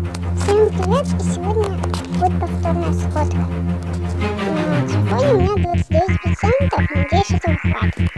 Всем привет! И сегодня будет повторная сходка. На телефоне у меня 29 процентов, надеюсь, этого хватит.